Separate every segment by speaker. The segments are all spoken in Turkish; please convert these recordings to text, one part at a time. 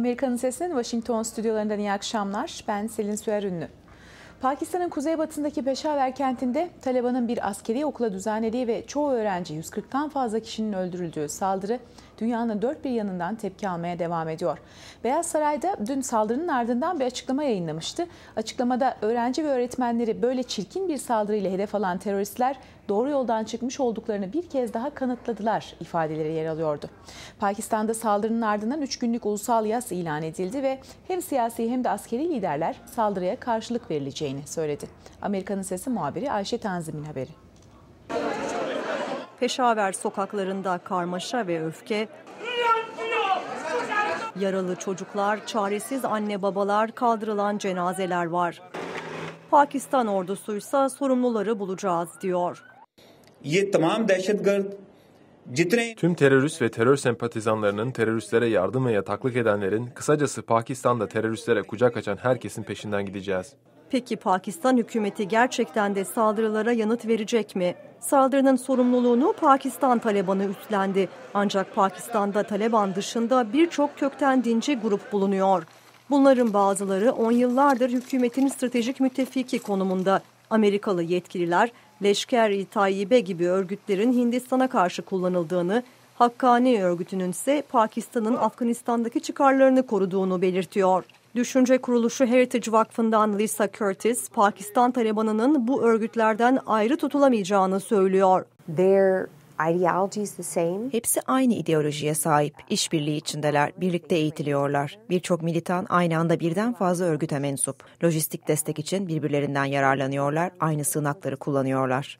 Speaker 1: Amerika'nın Sesi'nin Washington stüdyolarından iyi akşamlar. Ben Selin Süer Ünlü. Pakistan'ın kuzeybatısındaki Peşaver kentinde Taliban'ın bir askeri okula düzenlediği ve çoğu öğrenci 140'tan fazla kişinin öldürüldüğü saldırı dünyanın dört bir yanından tepki almaya devam ediyor. Beyaz Saray'da dün saldırının ardından bir açıklama yayınlamıştı. Açıklamada öğrenci ve öğretmenleri böyle çirkin bir saldırıyla hedef alan teröristler doğru yoldan çıkmış olduklarını bir kez daha kanıtladılar ifadeleri yer alıyordu. Pakistan'da saldırının ardından 3 günlük ulusal yas ilan edildi ve hem siyasi hem de askeri liderler saldırıya karşılık verileceğini söyledi. Amerika'nın Sesi muhabiri Ayşe Tanzim'in haberi.
Speaker 2: Peşaver sokaklarında karmaşa ve öfke, yaralı çocuklar, çaresiz anne babalar, kaldırılan cenazeler var. Pakistan ordusuysa sorumluları bulacağız diyor.
Speaker 3: Tüm terörist ve terör sempatizanlarının, teröristlere yardım ve yataklık edenlerin, kısacası Pakistan'da teröristlere kucak açan herkesin peşinden gideceğiz.
Speaker 2: Peki Pakistan hükümeti gerçekten de saldırılara yanıt verecek mi? Saldırının sorumluluğunu Pakistan Taliban'ı üstlendi. Ancak Pakistan'da Taliban dışında birçok kökten dinci grup bulunuyor. Bunların bazıları on yıllardır hükümetin stratejik müttefiki konumunda. Amerikalı yetkililer Leşker-i Tayyibe gibi örgütlerin Hindistan'a karşı kullanıldığını, Hakkani örgütünün ise Pakistan'ın Afganistan'daki çıkarlarını koruduğunu belirtiyor. Düşünce kuruluşu Heritage Vakfı'ndan Lisa Curtis, Pakistan Taliban'ının bu örgütlerden ayrı tutulamayacağını söylüyor.
Speaker 4: Their.
Speaker 5: Hepsi aynı ideolojiye sahip, işbirliği içindeler, birlikte eğitiliyorlar. Birçok militan aynı anda birden fazla örgüte mensup. Lojistik destek için birbirlerinden yararlanıyorlar, aynı sığınakları kullanıyorlar.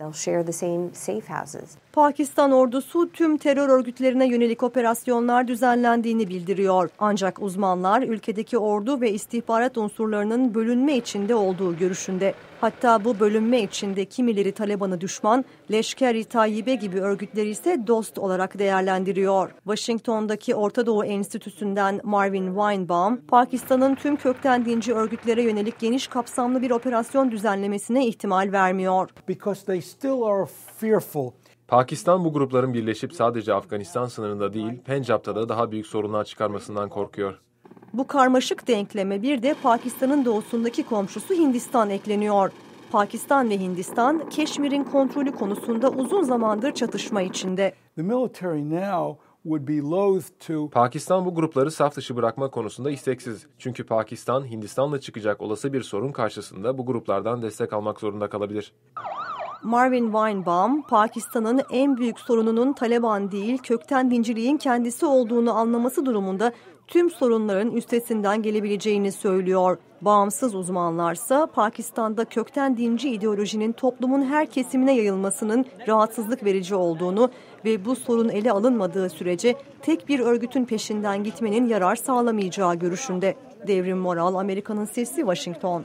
Speaker 2: Pakistan ordusu tüm terör örgütlerine yönelik operasyonlar düzenlendiğini bildiriyor. Ancak uzmanlar ülkedeki ordu ve istihbarat unsurlarının bölünme içinde olduğu görüşünde. Hatta bu bölünme içinde kimileri Taliban'ı düşman, Leşker-i Tayyibe gibi örgütleri ise dost olarak değerlendiriyor. Washington'daki Orta Doğu Enstitüsü'nden Marvin Weinbaum, Pakistan'ın tüm kökten dinci örgütlere yönelik geniş kapsamlı bir operasyon düzenlemesine ihtimal vermiyor.
Speaker 6: Because they still are fearful
Speaker 3: Pakistan bu grupların birleşip sadece Afganistan sınırında değil, Pencap'ta da daha büyük sorunlar çıkarmasından korkuyor.
Speaker 2: Bu karmaşık denkleme bir de Pakistan'ın doğusundaki komşusu Hindistan ekleniyor. Pakistan ve Hindistan, Keşmir'in kontrolü konusunda uzun zamandır çatışma içinde.
Speaker 3: Pakistan bu grupları saf dışı bırakma konusunda isteksiz. Çünkü Pakistan, Hindistan'la çıkacak olası bir sorun karşısında bu gruplardan destek almak zorunda kalabilir.
Speaker 2: Marvin Weinbaum, Pakistan'ın en büyük sorununun Taliban değil, kökten dinciliğin kendisi olduğunu anlaması durumunda tüm sorunların üstesinden gelebileceğini söylüyor. Bağımsız uzmanlarsa Pakistan'da kökten dinci ideolojinin toplumun her kesimine yayılmasının rahatsızlık verici olduğunu ve bu sorun ele alınmadığı sürece tek bir örgütün peşinden gitmenin yarar sağlamayacağı görüşünde. Devrim Moral, Amerika'nın Sesi, Washington.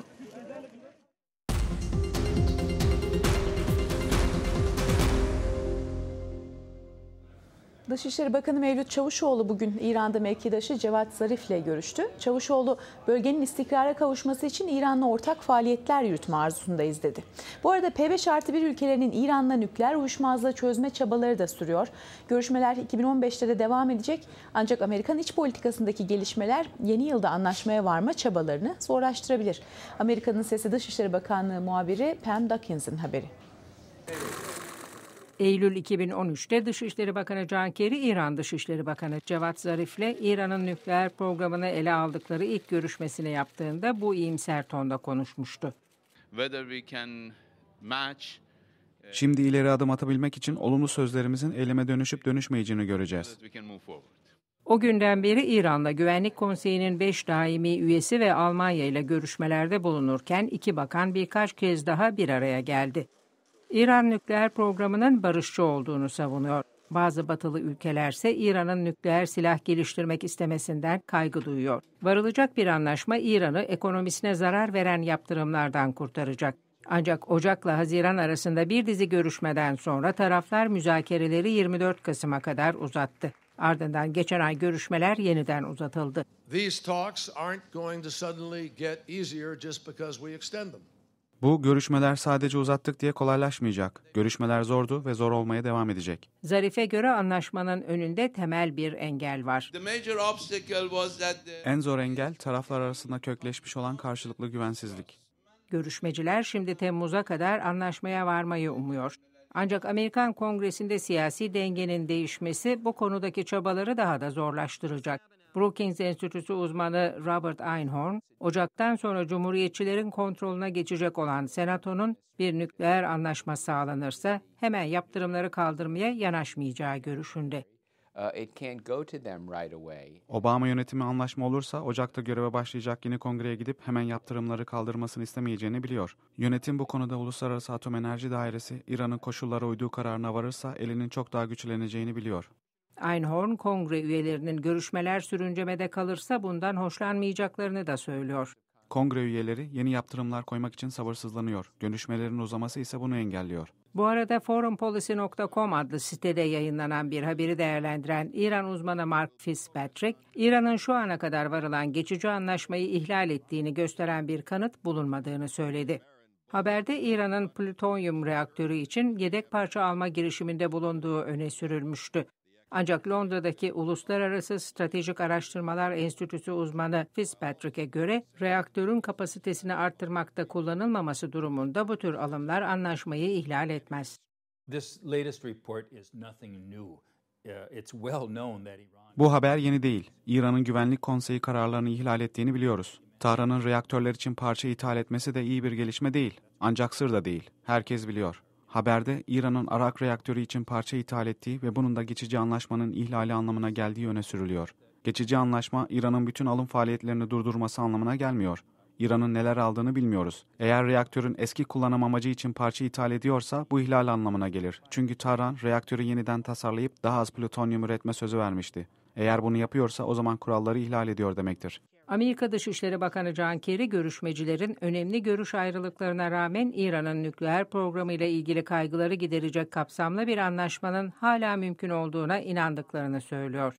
Speaker 1: Dışişleri Bakanı Mevlüt Çavuşoğlu bugün İran'da mevkidaşı Cevat Zarif ile görüştü. Çavuşoğlu bölgenin istikrara kavuşması için İran'la ortak faaliyetler yürütme arzusundayız dedi. Bu arada P5 artı 1 ülkelerinin İran'la nükleer uyuşmazlığı çözme çabaları da sürüyor. Görüşmeler 2015'te de devam edecek ancak Amerikan iç politikasındaki gelişmeler yeni yılda anlaşmaya varma çabalarını zorlaştırabilir. Amerika'nın Sesi Dışişleri Bakanlığı muhabiri Pam Dawkins'in haberi.
Speaker 7: Eylül 2013'te Dışişleri Bakanı John Kerry, İran Dışişleri Bakanı Cevat Zarif'le İran'ın nükleer programını ele aldıkları ilk görüşmesini yaptığında bu iyimser tonda konuşmuştu.
Speaker 8: Şimdi ileri adım atabilmek için olumlu sözlerimizin eyleme dönüşüp dönüşmeyeceğini göreceğiz.
Speaker 7: O günden beri İran'la Güvenlik Konseyi'nin 5 daimi üyesi ve Almanya ile görüşmelerde bulunurken iki bakan birkaç kez daha bir araya geldi. İran nükleer programının barışçı olduğunu savunuyor. Bazı batılı ülkelerse İran'ın nükleer silah geliştirmek istemesinden kaygı duyuyor. Varılacak bir anlaşma İran'ı ekonomisine zarar veren yaptırımlardan kurtaracak. Ancak Ocak'la Haziran arasında bir dizi görüşmeden sonra taraflar müzakereleri 24 Kasım'a kadar uzattı. Ardından geçen ay görüşmeler yeniden uzatıldı.
Speaker 9: These talks aren't going to suddenly get easier just because we extend them.
Speaker 8: Bu görüşmeler sadece uzattık diye kolaylaşmayacak. Görüşmeler zordu ve zor olmaya devam edecek.
Speaker 7: Zarif'e göre anlaşmanın önünde temel bir engel var.
Speaker 8: En zor engel taraflar arasında kökleşmiş olan karşılıklı güvensizlik.
Speaker 7: Görüşmeciler şimdi Temmuz'a kadar anlaşmaya varmayı umuyor. Ancak Amerikan Kongresi'nde siyasi dengenin değişmesi bu konudaki çabaları daha da zorlaştıracak. Brookings Enstitüsü uzmanı Robert Einhorn, Ocak'tan sonra Cumhuriyetçilerin kontrolüne geçecek olan Senato'nun bir nükleer anlaşma sağlanırsa hemen yaptırımları kaldırmaya yanaşmayacağı görüşünde.
Speaker 8: Obama yönetimi anlaşma olursa Ocak'ta göreve başlayacak yeni kongreye gidip hemen yaptırımları kaldırmasını istemeyeceğini biliyor. Yönetim bu konuda Uluslararası Atom Enerji Dairesi İran'ın koşullara uyduğu kararına varırsa elinin çok daha güçleneceğini biliyor.
Speaker 7: Einhorn, kongre üyelerinin görüşmeler sürüncemede kalırsa bundan hoşlanmayacaklarını da söylüyor.
Speaker 8: Kongre üyeleri yeni yaptırımlar koymak için sabırsızlanıyor. Görüşmelerin uzaması ise bunu engelliyor.
Speaker 7: Bu arada forumpolicy.com adlı sitede yayınlanan bir haberi değerlendiren İran uzmanı Mark Fitzpatrick, İran'ın şu ana kadar varılan geçici anlaşmayı ihlal ettiğini gösteren bir kanıt bulunmadığını söyledi. Haberde İran'ın plütonyum reaktörü için yedek parça alma girişiminde bulunduğu öne sürülmüştü. Ancak Londra'daki Uluslararası Stratejik Araştırmalar Enstitüsü uzmanı Fitzpatrick'e göre reaktörün kapasitesini arttırmakta kullanılmaması durumunda bu tür alımlar anlaşmayı ihlal etmez.
Speaker 8: Bu haber yeni değil. İran'ın Güvenlik Konseyi kararlarını ihlal ettiğini biliyoruz. Tahran'ın reaktörler için parça ithal etmesi de iyi bir gelişme değil. Ancak sır da değil. Herkes biliyor. Haberde İran'ın Arak reaktörü için parça ithal ettiği ve bunun da geçici anlaşmanın ihlali anlamına geldiği öne sürülüyor. Geçici anlaşma İran'ın bütün alım faaliyetlerini durdurması anlamına gelmiyor. İran'ın neler aldığını bilmiyoruz. Eğer reaktörün eski kullanım amacı için parça ithal ediyorsa bu ihlal anlamına gelir. Çünkü Tahran reaktörü yeniden tasarlayıp daha az plütonyum üretme sözü vermişti. Eğer bunu yapıyorsa o zaman kuralları ihlal ediyor demektir.
Speaker 7: Amerika Dışişleri Bakanı John Kerry görüşmecilerin önemli görüş ayrılıklarına rağmen İran'ın nükleer programı ile ilgili kaygıları giderecek kapsamlı bir anlaşmanın hala mümkün olduğuna inandıklarını söylüyor.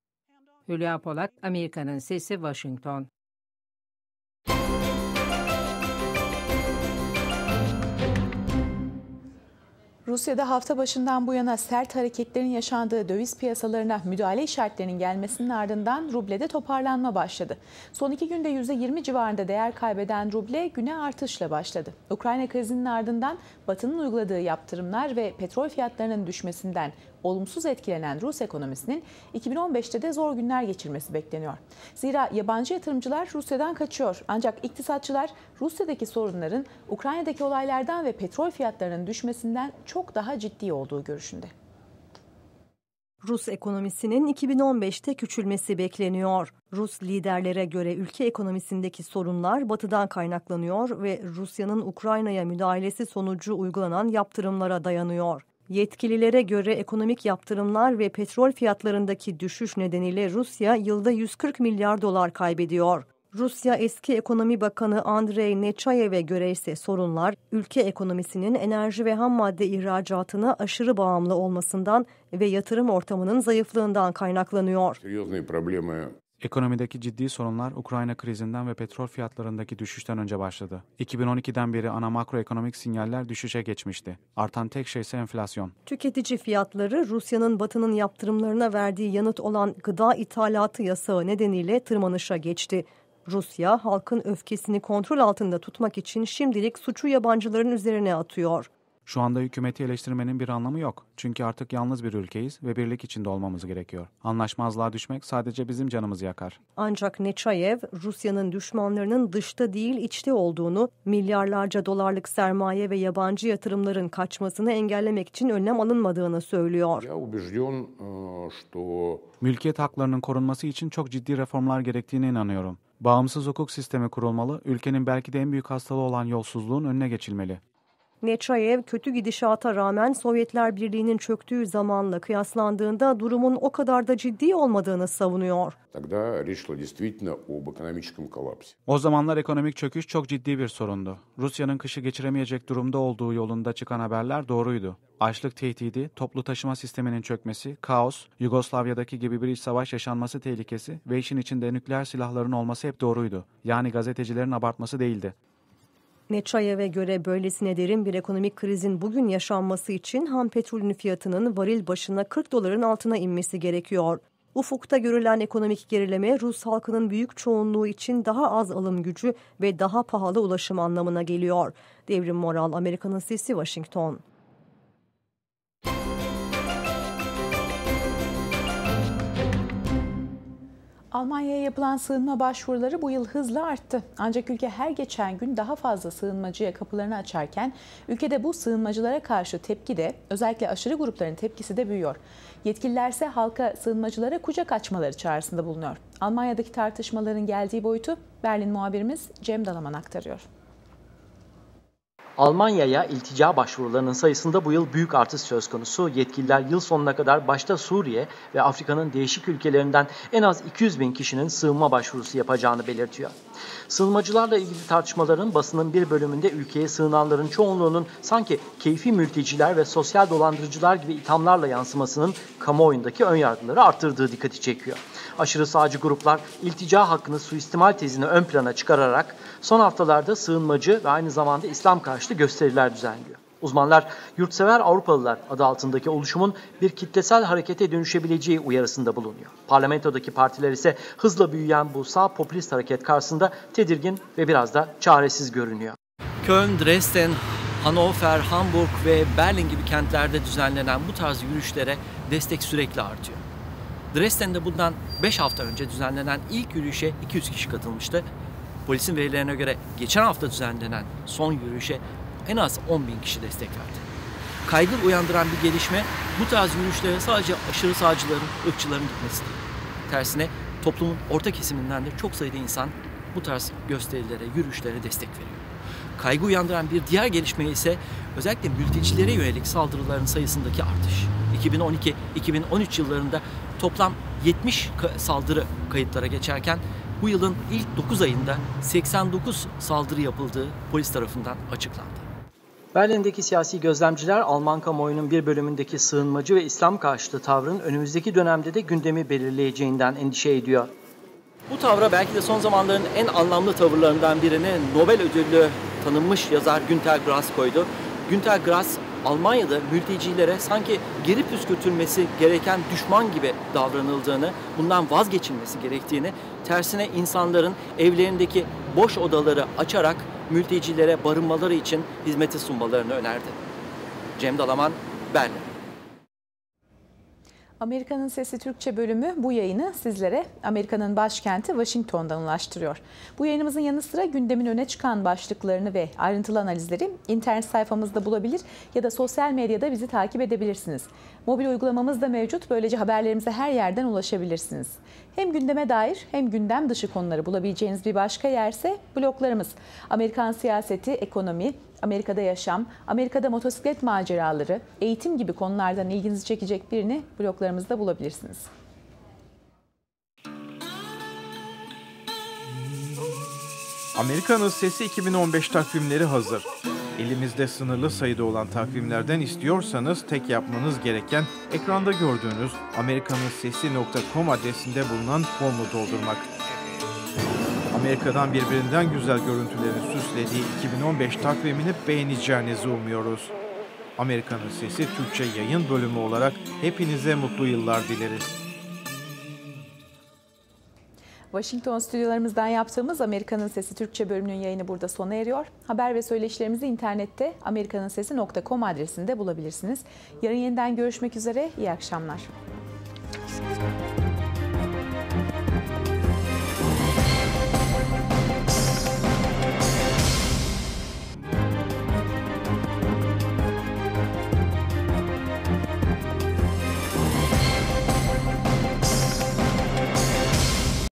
Speaker 7: Hülya Polat, Amerika'nın Sesi, Washington.
Speaker 1: Rusya'da hafta başından bu yana sert hareketlerin yaşandığı döviz piyasalarına müdahale işaretlerinin gelmesinin ardından rublede toparlanma başladı. Son iki günde %20 civarında değer kaybeden ruble güne artışla başladı. Ukrayna krizinin ardından Batı'nın uyguladığı yaptırımlar ve petrol fiyatlarının düşmesinden olumsuz etkilenen Rus ekonomisinin 2015'te de zor günler geçirmesi bekleniyor. Zira yabancı yatırımcılar Rusya'dan kaçıyor. Ancak iktisatçılar Rusya'daki sorunların Ukrayna'daki olaylardan ve petrol fiyatlarının düşmesinden çok daha ciddi olduğu görüşünde.
Speaker 2: Rus ekonomisinin 2015'te küçülmesi bekleniyor. Rus liderlere göre ülke ekonomisindeki sorunlar batıdan kaynaklanıyor ve Rusya'nın Ukrayna'ya müdahalesi sonucu uygulanan yaptırımlara dayanıyor. Yetkililere göre ekonomik yaptırımlar ve petrol fiyatlarındaki düşüş nedeniyle Rusya yılda 140 milyar dolar kaybediyor. Rusya eski ekonomi bakanı Andrei Nechayev'e göre ise sorunlar ülke ekonomisinin enerji ve ham madde ihracatına aşırı bağımlı olmasından ve yatırım ortamının zayıflığından kaynaklanıyor.
Speaker 8: Ekonomideki ciddi sorunlar Ukrayna krizinden ve petrol fiyatlarındaki düşüşten önce başladı. 2012'den beri ana makroekonomik sinyaller düşüşe geçmişti. Artan tek şey ise enflasyon.
Speaker 2: Tüketici fiyatları Rusya'nın batının yaptırımlarına verdiği yanıt olan gıda ithalatı yasağı nedeniyle tırmanışa geçti. Rusya halkın öfkesini kontrol altında tutmak için şimdilik suçu yabancıların üzerine atıyor.
Speaker 8: Şu anda hükümeti eleştirmenin bir anlamı yok. Çünkü artık yalnız bir ülkeyiz ve birlik içinde olmamız gerekiyor. Anlaşmazlığa düşmek sadece bizim canımızı yakar.
Speaker 2: Ancak Nechayev, Rusya'nın düşmanlarının dışta değil içte olduğunu, milyarlarca dolarlık sermaye ve yabancı yatırımların kaçmasını engellemek için önlem alınmadığını söylüyor.
Speaker 8: Mülkiyet haklarının korunması için çok ciddi reformlar gerektiğine inanıyorum. Bağımsız hukuk sistemi kurulmalı, ülkenin belki de en büyük hastalığı olan yolsuzluğun önüne geçilmeli.
Speaker 2: Nechayev kötü gidişata rağmen Sovyetler Birliği'nin çöktüğü zamanla kıyaslandığında durumun o kadar da ciddi olmadığını savunuyor.
Speaker 8: O zamanlar ekonomik çöküş çok ciddi bir sorundu. Rusya'nın kışı geçiremeyecek durumda olduğu yolunda çıkan haberler doğruydu. Açlık tehdidi, toplu taşıma sisteminin çökmesi, kaos, Yugoslavya'daki gibi bir iç savaş yaşanması tehlikesi ve işin içinde nükleer silahların olması hep doğruydu. Yani gazetecilerin abartması değildi.
Speaker 2: Neçayev'e göre böylesine derin bir ekonomik krizin bugün yaşanması için ham petrolün fiyatının varil başına 40 doların altına inmesi gerekiyor. Ufukta görülen ekonomik gerileme Rus halkının büyük çoğunluğu için daha az alım gücü ve daha pahalı ulaşım anlamına geliyor. Devrim Moral, Amerika'nın sesi Washington.
Speaker 1: Almanya'ya yapılan sığınma başvuruları bu yıl hızla arttı. Ancak ülke her geçen gün daha fazla sığınmacıya kapılarını açarken ülkede bu sığınmacılara karşı tepki de özellikle aşırı grupların tepkisi de büyüyor. Yetkililer ise halka sığınmacılara kucak açmaları çağrısında bulunuyor. Almanya'daki tartışmaların geldiği boyutu Berlin muhabirimiz Cem Dalaman aktarıyor.
Speaker 9: Almanya'ya iltica başvurularının sayısında bu yıl büyük artış söz konusu. Yetkililer yıl sonuna kadar başta Suriye ve Afrika'nın değişik ülkelerinden en az 200 bin kişinin sığınma başvurusu yapacağını belirtiyor. Sığınmacılarla ilgili tartışmaların basının bir bölümünde ülkeye sığınanların çoğunluğunun sanki keyfi mülteciler ve sosyal dolandırıcılar gibi ithamlarla yansımasının kamuoyundaki önyargıları arttırdığı dikkati çekiyor. Aşırı sağcı gruplar iltica hakkını suistimal tezini ön plana çıkararak son haftalarda sığınmacı ve aynı zamanda İslam karşıtı gösteriler düzenliyor. Uzmanlar yurtsever Avrupalılar adı altındaki oluşumun bir kitlesel harekete dönüşebileceği uyarısında bulunuyor. Parlamentodaki partiler ise hızla büyüyen bu sağ popülist hareket karşısında tedirgin ve biraz da çaresiz görünüyor. Köln, Dresden, Hannover, Hamburg ve Berlin gibi kentlerde düzenlenen bu tarz yürüyüşlere destek sürekli artıyor. Dresden'de bundan 5 hafta önce düzenlenen ilk yürüyüşe 200 kişi katılmıştı. Polisin verilerine göre geçen hafta düzenlenen son yürüyüşe en az 10 bin kişi destek verdi. Kaygı uyandıran bir gelişme bu tarz yürüyüşlere sadece aşırı sağcıların, ırkçıların gitmesi değil. Tersine toplumun orta kesiminden de çok sayıda insan bu tarz gösterilere, yürüyüşlere destek veriyor. Kaygı uyandıran bir diğer gelişme ise özellikle mültecilere yönelik saldırıların sayısındaki artış. 2012-2013 yıllarında toplam 70 saldırı kayıtlara geçerken bu yılın ilk 9 ayında 89 saldırı yapıldığı polis tarafından açıklandı. Berlin'deki siyasi gözlemciler Alman kamuoyunun bir bölümündeki sığınmacı ve İslam karşıtı tavrın önümüzdeki dönemde de gündemi belirleyeceğinden endişe ediyor. Bu tavra belki de son zamanların en anlamlı tavırlarından birini Nobel ödüllü tanınmış yazar Günter Grass koydu. Günter Grass Almanya'da mültecilere sanki geri püskürtülmesi gereken düşman gibi davranıldığını, bundan vazgeçilmesi gerektiğini, tersine insanların evlerindeki boş odaları açarak mültecilere barınmaları için hizmeti sunmalarını önerdi. Cem Dalaman, Berlin.
Speaker 1: Amerika'nın Sesi Türkçe bölümü bu yayını sizlere Amerika'nın başkenti Washington'dan ulaştırıyor. Bu yayınımızın yanı sıra gündemin öne çıkan başlıklarını ve ayrıntılı analizleri internet sayfamızda bulabilir ya da sosyal medyada bizi takip edebilirsiniz. Mobil uygulamamız da mevcut. Böylece haberlerimize her yerden ulaşabilirsiniz. Hem gündeme dair hem gündem dışı konuları bulabileceğiniz bir başka yerse bloklarımız. Amerikan siyaseti, ekonomi, Amerika'da yaşam, Amerika'da motosiklet maceraları, eğitim gibi konulardan ilginizi çekecek birini bloklarımızda bulabilirsiniz.
Speaker 10: Amerika'nın Sesi 2015 takvimleri hazır. Elimizde sınırlı sayıda olan takvimlerden istiyorsanız tek yapmanız gereken ekranda gördüğünüz amerikanınsesi.com adresinde bulunan formu doldurmak. Amerika'dan birbirinden güzel görüntülerin süslediği 2015 takvimini beğeneceğinizi umuyoruz. Amerika'nın Sesi Türkçe yayın bölümü olarak hepinize mutlu yıllar dileriz.
Speaker 1: Washington stüdyolarımızdan yaptığımız Amerika'nın Sesi Türkçe bölümünün yayını burada sona eriyor. Haber ve söyleşilerimizi internette amerikansesi.com adresinde bulabilirsiniz. Yarın yeniden görüşmek üzere, iyi akşamlar.